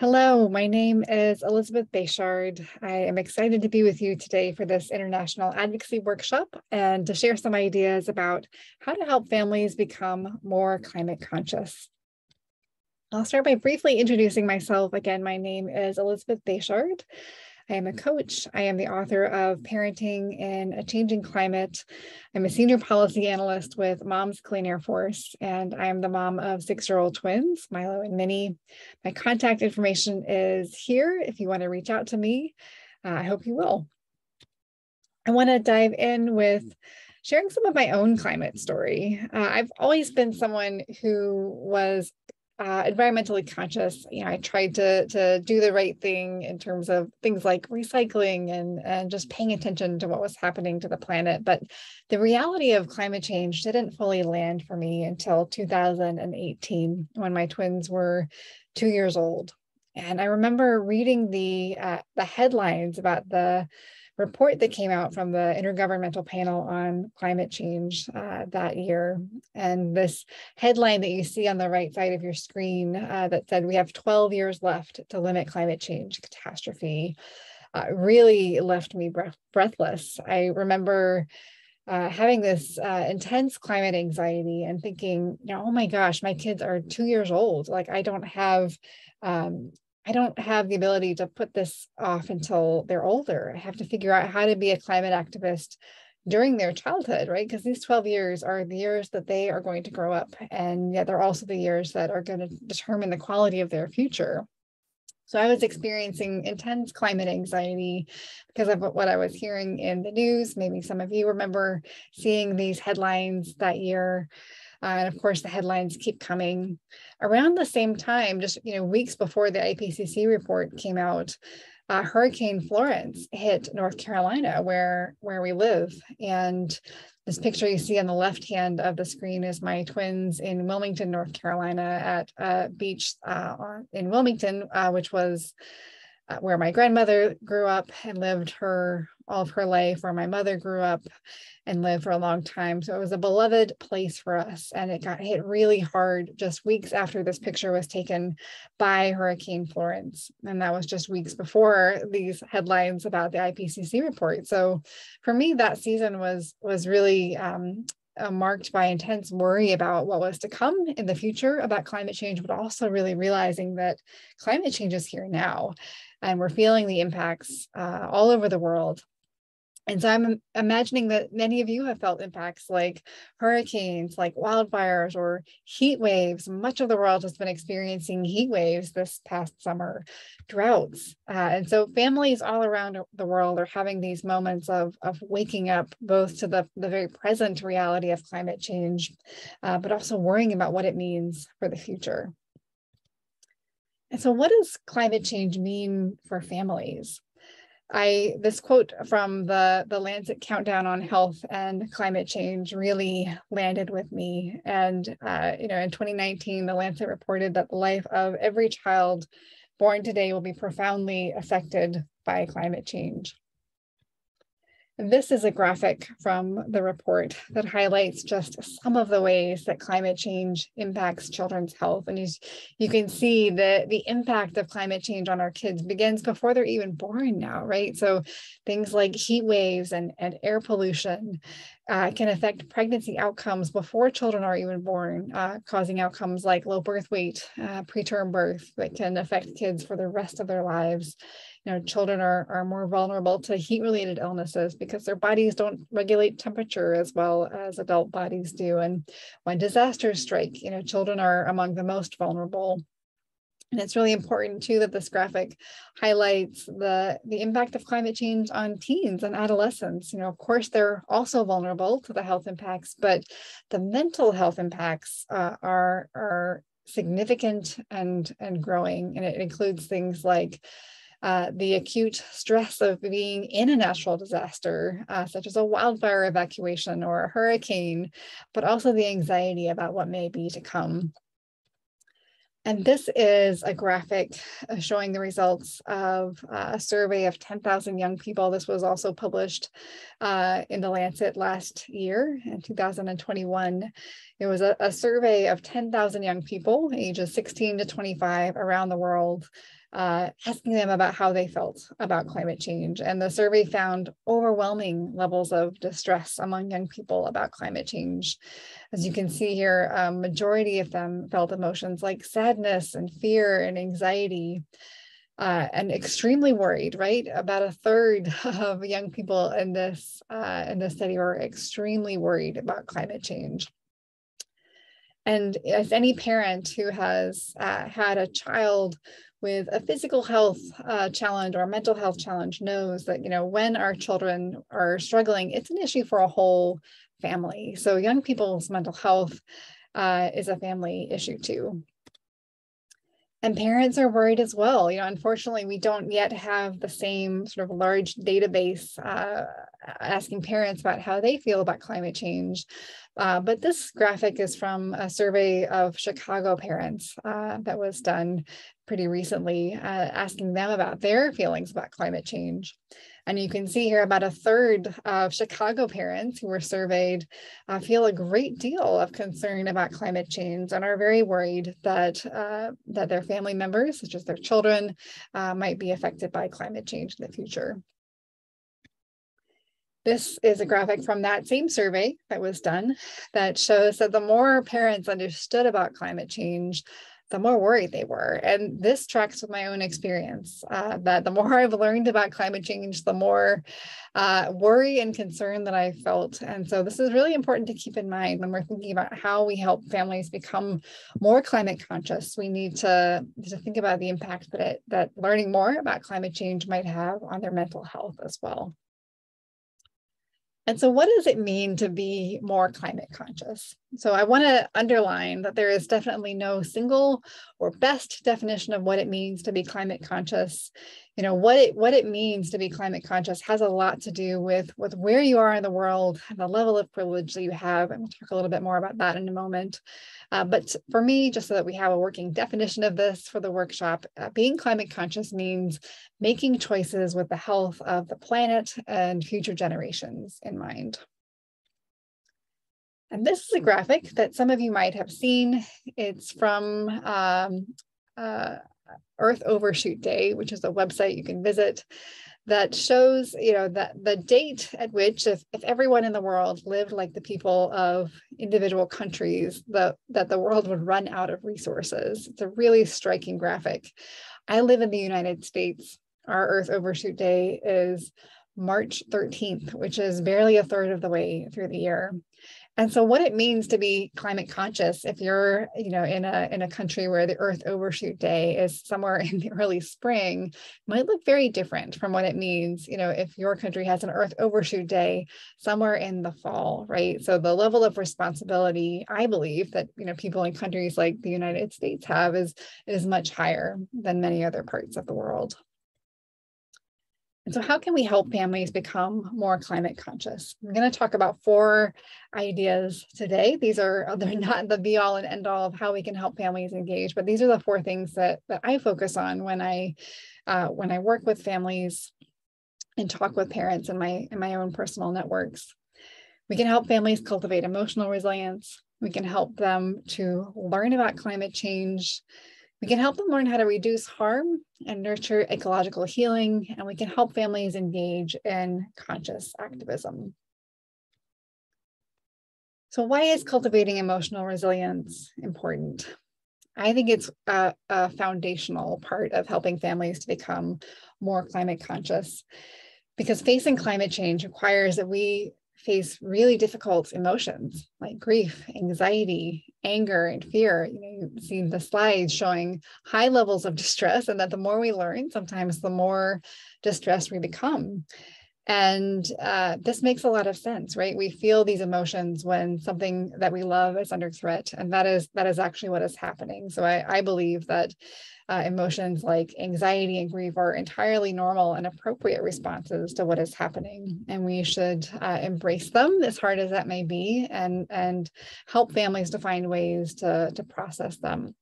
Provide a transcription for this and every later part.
Hello, my name is Elizabeth Bechard. I am excited to be with you today for this International Advocacy Workshop and to share some ideas about how to help families become more climate conscious. I'll start by briefly introducing myself. Again, my name is Elizabeth Bechard. I am a coach. I am the author of Parenting in a Changing Climate. I'm a senior policy analyst with Moms Clean Air Force, and I am the mom of six year old twins, Milo and Minnie. My contact information is here if you want to reach out to me. Uh, I hope you will. I want to dive in with sharing some of my own climate story. Uh, I've always been someone who was uh, environmentally conscious. You know, I tried to to do the right thing in terms of things like recycling and and just paying attention to what was happening to the planet. But the reality of climate change didn't fully land for me until 2018, when my twins were two years old. And I remember reading the uh, the headlines about the report that came out from the Intergovernmental Panel on Climate Change uh, that year. And this headline that you see on the right side of your screen uh, that said, We have 12 years left to limit climate change catastrophe, uh, really left me breath- breathless. I remember. Uh, having this uh, intense climate anxiety and thinking, you know, oh my gosh, my kids are two years old. Like I don't have um, I don't have the ability to put this off until they're older. I have to figure out how to be a climate activist during their childhood, right? Because these 12 years are the years that they are going to grow up. And yet they're also the years that are going to determine the quality of their future. So I was experiencing intense climate anxiety because of what I was hearing in the news. Maybe some of you remember seeing these headlines that year. Uh, and of course, the headlines keep coming. Around the same time, just you know, weeks before the IPCC report came out, uh, Hurricane Florence hit North Carolina, where where we live, and this picture you see on the left hand of the screen is my twins in Wilmington, North Carolina, at a beach uh, in Wilmington, uh, which was uh, where my grandmother grew up and lived her all of her life, where my mother grew up and lived for a long time. So it was a beloved place for us. And it got hit really hard just weeks after this picture was taken by Hurricane Florence. And that was just weeks before these headlines about the IPCC report. So for me, that season was was really um, uh, marked by intense worry about what was to come in the future about climate change, but also really realizing that climate change is here now. And we're feeling the impacts uh, all over the world. And so I'm imagining that many of you have felt impacts like hurricanes, like wildfires or heat waves. Much of the world has been experiencing heat waves this past summer, droughts. Uh, and so families all around the world are having these moments of, of waking up both to the, the very present reality of climate change, uh, but also worrying about what it means for the future. And so, what does climate change mean for families? I this quote from the the Lancet Countdown on Health and Climate Change really landed with me. And uh, you know, in 2019, the Lancet reported that the life of every child born today will be profoundly affected by climate change. This is a graphic from the report that highlights just some of the ways that climate change impacts children's health. And you, you can see the, the impact of climate change on our kids begins before they're even born now, right? So things like heat waves and, and air pollution uh, can affect pregnancy outcomes before children are even born, uh, causing outcomes like low birth weight, uh, preterm birth that can affect kids for the rest of their lives you know children are, are more vulnerable to heat related illnesses because their bodies don't regulate temperature as well as adult bodies do and when disasters strike you know children are among the most vulnerable and it's really important too that this graphic highlights the, the impact of climate change on teens and adolescents. You know, of course, they're also vulnerable to the health impacts, but the mental health impacts uh, are, are significant and, and growing. And it includes things like uh, the acute stress of being in a natural disaster, uh, such as a wildfire evacuation or a hurricane, but also the anxiety about what may be to come. And this is a graphic uh, showing the results of uh, a survey of 10,000 young people. This was also published uh, in the Lancet last year in 2021. It was a, a survey of 10,000 young people, ages 16 to 25 around the world uh, asking them about how they felt about climate change. And the survey found overwhelming levels of distress among young people about climate change. As you can see here, a majority of them felt emotions like sadness and fear and anxiety. Uh, and extremely worried, right? About a third of young people in this uh, in this study were extremely worried about climate change. And as any parent who has uh, had a child with a physical health uh, challenge or mental health challenge knows that you know when our children are struggling it's an issue for a whole family. So young people's mental health uh, is a family issue too and parents are worried as well you know unfortunately we don't yet have the same sort of large database uh, asking parents about how they feel about climate change uh, but this graphic is from a survey of Chicago parents uh, that was done pretty recently, uh, asking them about their feelings about climate change. And you can see here about a third of Chicago parents who were surveyed uh, feel a great deal of concern about climate change and are very worried that, uh, that their family members, such as their children, uh, might be affected by climate change in the future. This is a graphic from that same survey that was done that shows that the more parents understood about climate change, the more worried they were. And this tracks with my own experience uh, that the more I've learned about climate change, the more uh, worry and concern that I felt. And so this is really important to keep in mind when we're thinking about how we help families become more climate conscious. We need to, to think about the impact that it, that learning more about climate change might have on their mental health as well. And so, what does it mean to be more climate conscious? So, I want to underline that there is definitely no single or best definition of what it means to be climate conscious. You know, what it what it means to be climate conscious has a lot to do with with where you are in the world, and the level of privilege that you have, and we'll talk a little bit more about that in a moment. Uh, but for me, just so that we have a working definition of this for the workshop, uh, being climate conscious means making choices with the health of the planet and future generations in mind. And this is a graphic that some of you might have seen. It's from um, uh, Earth Overshoot Day, which is a website you can visit that shows, you know, that the date at which if, if everyone in the world lived like the people of individual countries, the, that the world would run out of resources. It's a really striking graphic. I live in the United States our Earth Overshoot Day is March 13th, which is barely a third of the way through the year. And so what it means to be climate conscious if you're, you know, in a in a country where the Earth Overshoot Day is somewhere in the early spring might look very different from what it means, you know, if your country has an Earth Overshoot Day somewhere in the fall, right? So the level of responsibility I believe that, you know, people in countries like the United States have is is much higher than many other parts of the world. And so how can we help families become more climate conscious? I'm going to talk about four ideas today. These are, they're not the be all and end all of how we can help families engage, but these are the four things that, that I focus on when I, uh, when I work with families and talk with parents in my, in my own personal networks. We can help families cultivate emotional resilience. We can help them to learn about climate change we can help them learn how to reduce harm and nurture ecological healing, and we can help families engage in conscious activism. So why is cultivating emotional resilience important? I think it's a, a, foundational part of helping families to become more climate conscious because facing climate change requires that we face really difficult emotions like grief, anxiety, anger, and fear. You know, you've seen the slides showing high levels of distress, and that the more we learn, sometimes the more distressed we become. And uh, this makes a lot of sense, right? We feel these emotions when something that we love is under threat, and that is that is actually what is happening. So I, I believe that uh, emotions like anxiety and grief are entirely normal and appropriate responses to what is happening, and we should uh, embrace them as hard as that may be, and and help families to find ways to to process them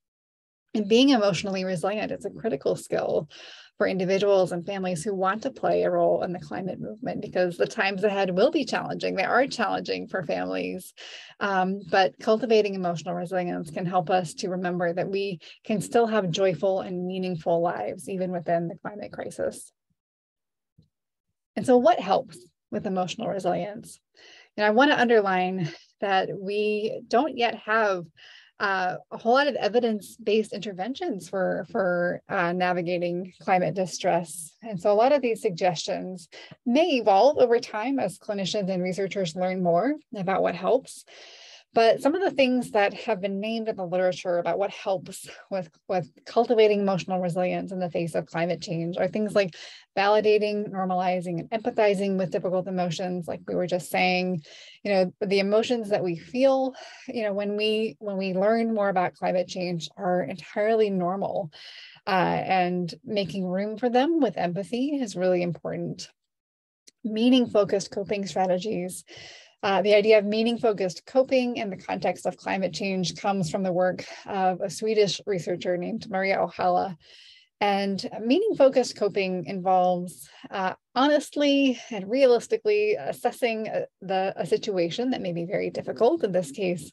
And being emotionally resilient is a critical skill for individuals and families who want to play a role in the climate movement because the times ahead will be challenging. They are challenging for families, um, but cultivating emotional resilience can help us to remember that we can still have joyful and meaningful lives even within the climate crisis. And so, what helps with emotional resilience? And I want to underline that we don't yet have uh, a whole lot of evidence-based interventions for for uh, navigating climate distress. And so a lot of these suggestions may evolve over time as clinicians and researchers learn more about what helps. But some of the things that have been named in the literature about what helps with, with cultivating emotional resilience in the face of climate change are things like validating, normalizing, and empathizing with difficult emotions, like we were just saying, you know, the emotions that we feel, you know, when we when we learn more about climate change are entirely normal. Uh, and making room for them with empathy is really important. Meaning focused coping strategies uh, the idea of meaning focused coping in the context of climate change comes from the work of a Swedish researcher named Maria Ojala. And meaning focused coping involves uh, honestly and realistically assessing uh, the, a situation that may be very difficult, in this case,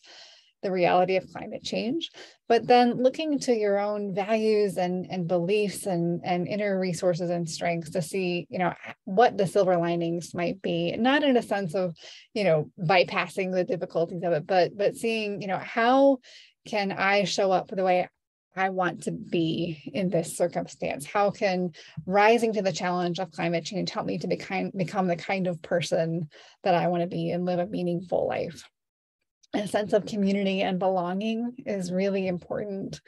the reality of climate change, but then looking to your own values and, and beliefs and, and inner resources and strengths to see, you know, what the silver linings might be, not in a sense of, you know, bypassing the difficulties of it, but but seeing, you know, how can I show up the way I want to be in this circumstance? How can rising to the challenge of climate change help me to be kind, become the kind of person that I want to be and live a meaningful life? A sense of community and belonging is really important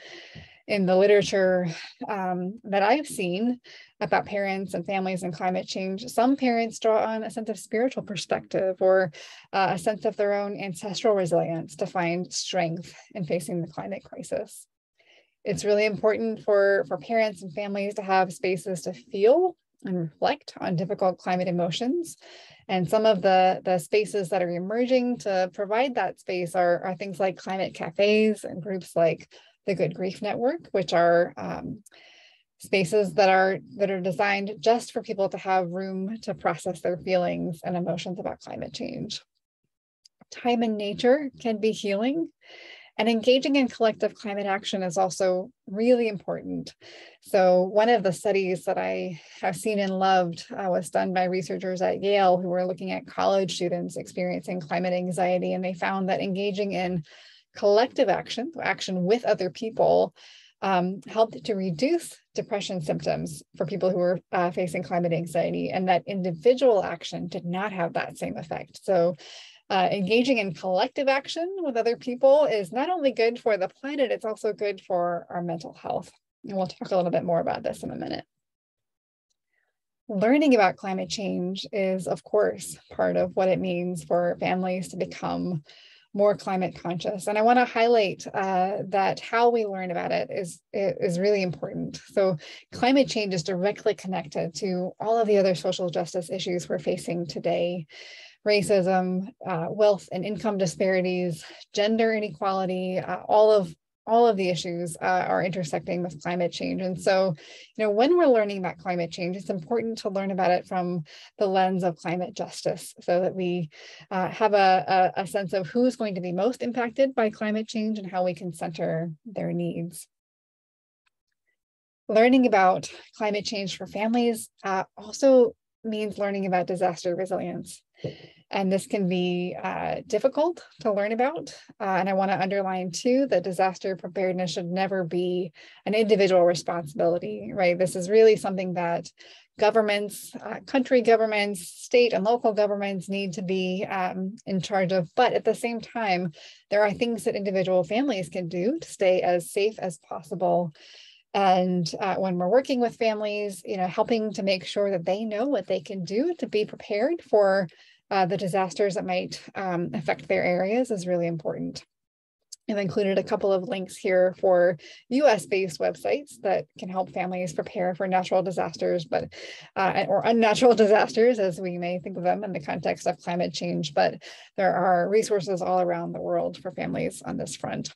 in the literature um, that I've seen about parents and families and climate change. Some parents draw on a sense of spiritual perspective or uh, a sense of their own ancestral resilience to find strength in facing the climate crisis. It's really important for, for parents and families to have spaces to feel and reflect on difficult climate emotions and some of the, the spaces that are emerging to provide that space are, are things like climate cafes and groups like the Good Grief Network, which are um, spaces that are that are designed just for people to have room to process their feelings and emotions about climate change. Time in nature can be healing. And engaging in collective climate action is also really important. So, one of the studies that I have seen and loved uh, was done by researchers at Yale who were looking at college students experiencing climate anxiety. And they found that engaging in collective action, action with other people, um, helped to reduce depression symptoms for people who were uh, facing climate anxiety, and that individual action did not have that same effect. So, uh, engaging in collective action with other people is not only good for the planet, it's also good for our mental health. And we'll talk a little bit more about this in a minute. Learning about climate change is, of course, part of what it means for families to become more climate conscious. And I want to highlight uh, that how we learn about it is, is really important. So climate change is directly connected to all of the other social justice issues we're facing today racism, uh, wealth and income disparities, gender inequality, uh, all of all of the issues uh, are intersecting with climate change. And so, you know, when we're learning about climate change, it's important to learn about it from the lens of climate justice so that we uh, have a, a, a sense of who's going to be most impacted by climate change and how we can center their needs. Learning about climate change for families uh, also means learning about disaster resilience. And this can be uh, difficult to learn about. Uh, and I want to underline too that disaster preparedness should never be an individual responsibility, right? This is really something that governments, uh, country governments, state and local governments need to be um, in charge of. But at the same time, there are things that individual families can do to stay as safe as possible and uh, when we're working with families you know helping to make sure that they know what they can do to be prepared for uh, the disasters that might um, affect their areas is really important. I've included a couple of links here for US-based websites that can help families prepare for natural disasters, but uh, or unnatural disasters, as we may think of them in the context of climate change. But there are resources all around the world for families on this front.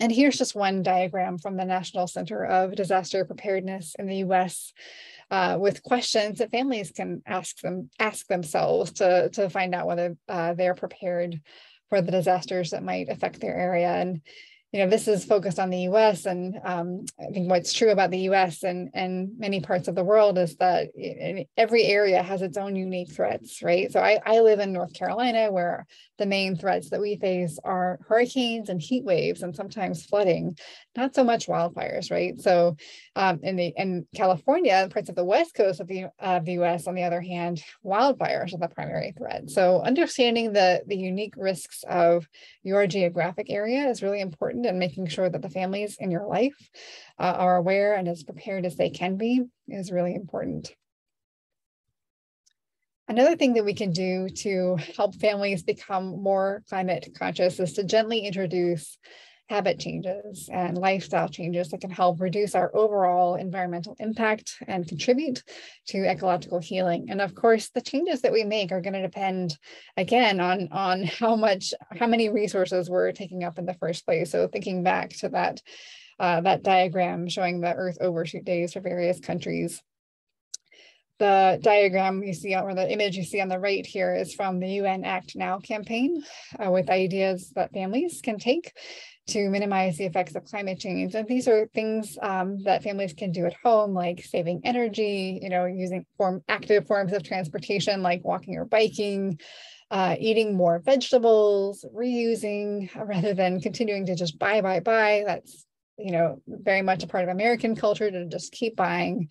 And here's just one diagram from the National Center of Disaster Preparedness in the US uh, with questions that families can ask them ask themselves to, to find out whether uh, they're prepared for the disasters that might affect their area. And you know, this is focused on the U.S. and um, I think what's true about the U.S. and and many parts of the world is that every area has its own unique threats, right? So I, I live in North Carolina, where the main threats that we face are hurricanes and heat waves, and sometimes flooding, not so much wildfires, right? So um, in the in California, parts of the west coast of the of the U.S. on the other hand, wildfires are the primary threat. So understanding the the unique risks of your geographic area is really important important and making sure that the families in your life uh, are aware and as prepared as they can be is really important. Another thing that we can do to help families become more climate conscious is to gently introduce habit changes and lifestyle changes that can help reduce our overall environmental impact and contribute to ecological healing. And of course, the changes that we make are going to depend again on, on how much, how many resources we're taking up in the first place. So thinking back to that, uh, that diagram showing the Earth overshoot days for various countries the diagram you see or the image you see on the right here is from the UN Act Now campaign uh, with ideas that families can take to minimize the effects of climate change. And these are things um, that families can do at home, like saving energy, you know, using form active forms of transportation like walking or biking, uh, eating more vegetables, reusing rather than continuing to just buy, buy, buy. That's, you know, very much a part of American culture to just keep buying.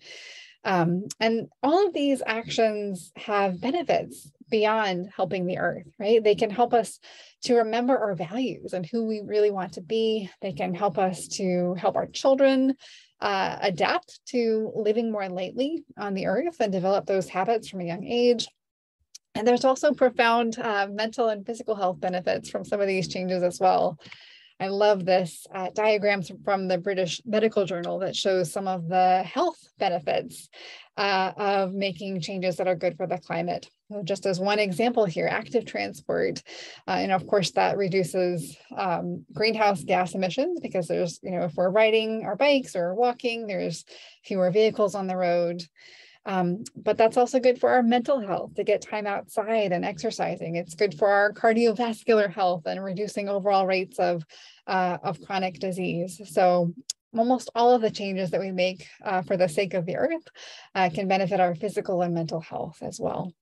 Um, and all of these actions have benefits beyond helping the earth, right? They can help us to remember our values and who we really want to be. They can help us to help our children uh, adapt to living more lightly on the earth and develop those habits from a young age. And there's also profound uh, mental and physical health benefits from some of these changes as well. I love this uh, diagrams from the British Medical Journal that shows some of the health benefits uh, of making changes that are good for the climate. So just as one example here, active transport, uh, and of course that reduces um, greenhouse gas emissions because there's, you know, if we're riding our bikes or walking, there's fewer vehicles on the road. Um, but that's also good for our mental health to get time outside and exercising. It's good for our cardiovascular health and reducing overall rates of, uh, of chronic disease. So almost all of the changes that we make uh, for the sake of the earth uh, can benefit our physical and mental health as well.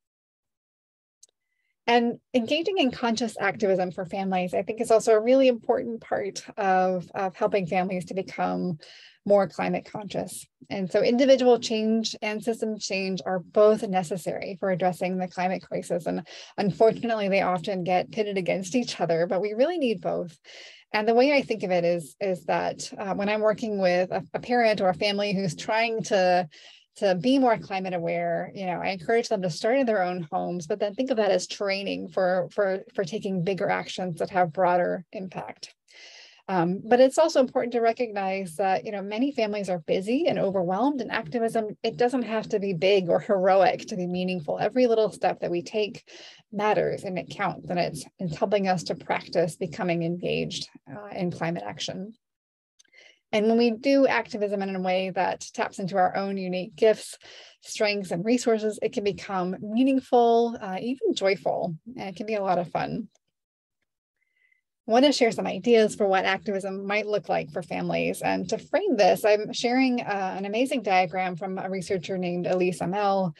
And engaging in conscious activism for families, I think, is also a really important part of, of helping families to become more climate conscious. And so individual change and system change are both necessary for addressing the climate crisis. And unfortunately, they often get pitted against each other, but we really need both. And the way I think of it is, is that uh, when I'm working with a, a parent or a family who's trying to to be more climate aware you know i encourage them to start in their own homes but then think of that as training for for for taking bigger actions that have broader impact. Um, but it's also important to recognize that you know many families are busy and overwhelmed and activism it doesn't have to be big or heroic to be meaningful. Every little step that we take matters and it counts and it's, it's helping us to practice becoming engaged uh, in climate action and when we do activism in a way that taps into our own unique gifts, strengths, and resources, it can become meaningful, uh, even joyful. And it can be a lot of fun. I want to share some ideas for what activism might look like for families. And to frame this, I'm sharing uh, an amazing diagram from a researcher named Elise Amel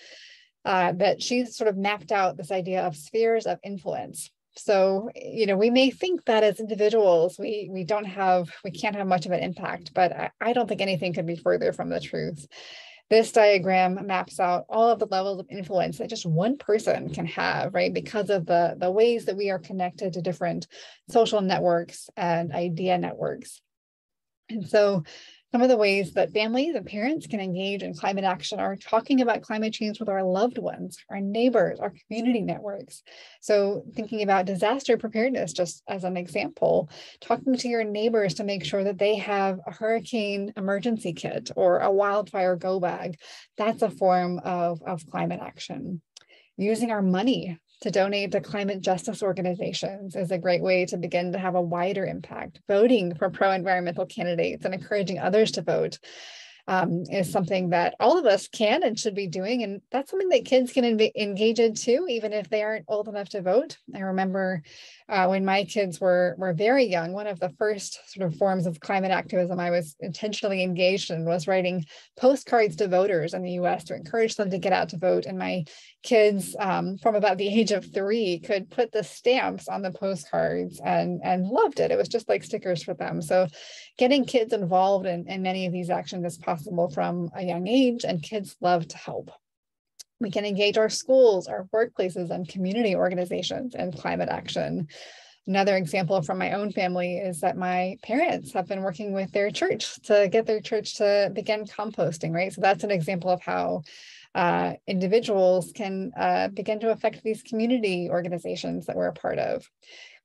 uh, that she sort of mapped out this idea of spheres of influence. So, you know, we may think that as individuals, we we don't have, we can't have much of an impact, but I, I don't think anything could be further from the truth. This diagram maps out all of the levels of influence that just one person can have, right? Because of the, the ways that we are connected to different social networks and idea networks. And so some of the ways that families and parents can engage in climate action are talking about climate change with our loved ones, our neighbors, our community networks. So, thinking about disaster preparedness, just as an example, talking to your neighbors to make sure that they have a hurricane emergency kit or a wildfire go bag. That's a form of, of climate action. Using our money to donate to climate justice organizations is a great way to begin to have a wider impact. Voting for pro environmental candidates and encouraging others to vote um, is something that all of us can and should be doing. And that's something that kids can engage in too, even if they aren't old enough to vote. I remember uh, when my kids were, were very young, one of the first sort of forms of climate activism I was intentionally engaged in was writing postcards to voters in the US to encourage them to get out to vote. And my kids um, from about the age of three could put the stamps on the postcards and, and loved it. It was just like stickers for them. So getting kids involved in, in many of these actions is possible from a young age, and kids love to help. We can engage our schools, our workplaces, and community organizations in climate action. Another example from my own family is that my parents have been working with their church to get their church to begin composting, right? So that's an example of how uh, individuals can uh, begin to affect these community organizations that we're a part of.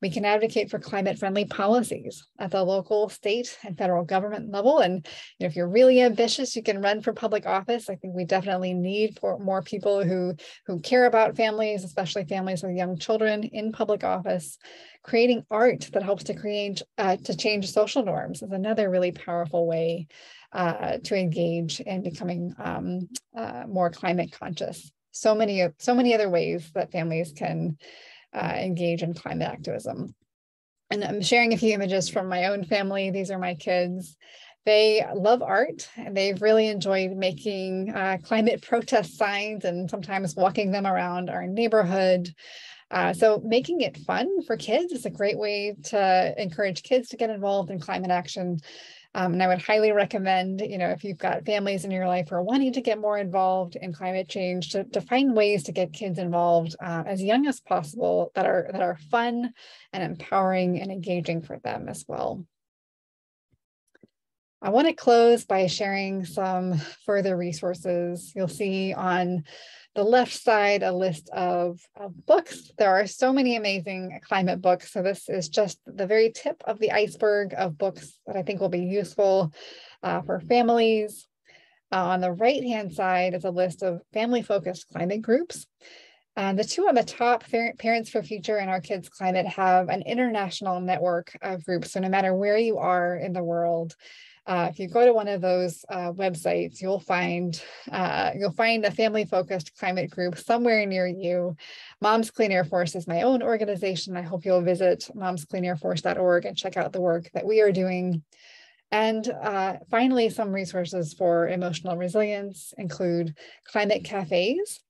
We can advocate for climate friendly policies at the local, state, and federal government level. And you know, if you're really ambitious, you can run for public office. I think we definitely need for more people who, who care about families, especially families with young children in public office. Creating art that helps to create uh, to change social norms is another really powerful way uh, to engage in becoming um, uh, more climate conscious. So many, so many other ways that families can uh, engage in climate activism. And I'm sharing a few images from my own family. These are my kids. They love art and they've really enjoyed making uh, climate protest signs and sometimes walking them around our neighborhood. Uh, so making it fun for kids is a great way to encourage kids to get involved in climate action um, and I would highly recommend, you know, if you've got families in your life who are wanting to get more involved in climate change, to, to find ways to get kids involved uh, as young as possible that are that are fun and empowering and engaging for them as well. I want to close by sharing some further resources. You'll see on the left side, a list of, of, books. There are so many amazing climate books. So this is just the very tip of the iceberg of books that I think will be useful uh, for families. Uh, on the right-hand side is a list of family-focused climate groups. And the two on the top, Parents for Future and Our Kids Climate, have an international network of groups. So no matter where you are in the world, uh, if you go to one of those uh, websites, you'll find uh, you'll find a family-focused climate group somewhere near you. Moms Clean Air Force is my own organization. I hope you'll visit momscleanairforce.org and check out the work that we are doing. And uh, finally, some resources for emotional resilience include climate cafes,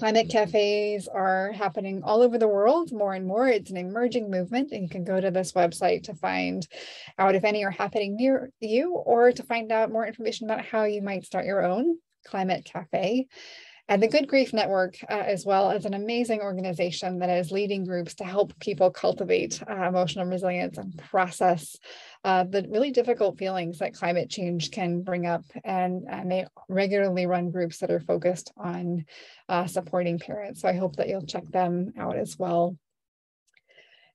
Climate cafes are happening all over the world more and more. It's an emerging movement, and you can go to this website to find out if any are happening near you or to find out more information about how you might start your own climate cafe. And the Good Grief Network, uh, as well, is an amazing organization that is leading groups to help people cultivate uh, emotional resilience and process uh, the really difficult feelings that climate change can bring up. And, and they regularly run groups that are focused on uh, supporting parents. So I hope that you'll check them out as well.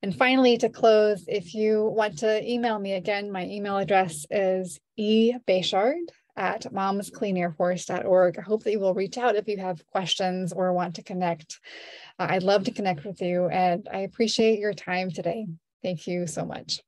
And finally, to close, if you want to email me again, my email address is ebechard at momscleanairforce.org. I hope that you will reach out if you have questions or want to connect. Uh, I'd love to connect with you and I appreciate your time today. Thank you so much.